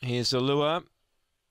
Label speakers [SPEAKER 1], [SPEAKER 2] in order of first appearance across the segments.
[SPEAKER 1] Here's the lure.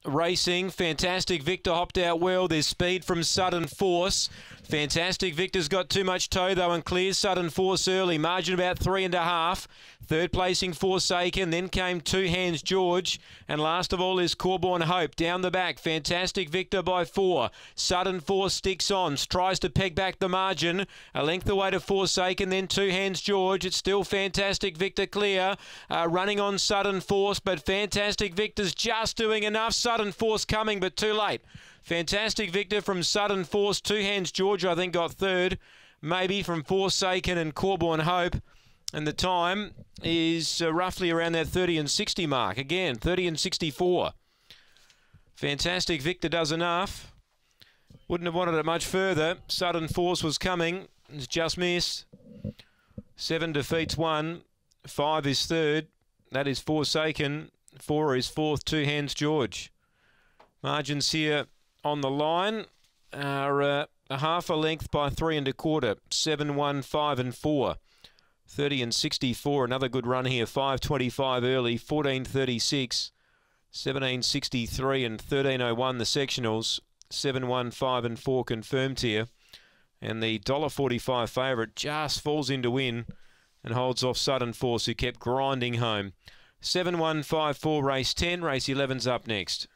[SPEAKER 1] Racing, fantastic. Victor hopped out well. There's speed from Sudden Force. Fantastic. Victor's got too much toe though and clears Sudden Force early. Margin about three and a half. Third placing Forsaken. Then came Two Hands George. And last of all is Corborn Hope. Down the back. Fantastic Victor by four. Sudden Force sticks on. Tries to peg back the margin. A length away to Forsaken. Then Two Hands George. It's still Fantastic Victor clear. Uh, running on Sudden Force. But Fantastic Victor's just doing enough. Sudden Force coming but too late. Fantastic Victor from Sudden Force. Two Hands George, I think, got third. Maybe from Forsaken and Corborn Hope. And the time is uh, roughly around that 30 and 60 mark. Again, 30 and 64. Fantastic Victor does enough. Wouldn't have wanted it much further. Sudden Force was coming. It's just missed. Seven defeats one. Five is third. That is Forsaken. Four is fourth. Two hands George. Margins here on the line are uh, a half a length by three and a quarter. Seven, one, five, and four. 30 and 64. Another good run here. 525 early. 1436. 1763 and 1301 the sectionals. 715 and 4 confirmed here. And the $1.45 favourite just falls into win and holds off Sudden Force, who kept grinding home. 7154 race 10. Race 11's up next.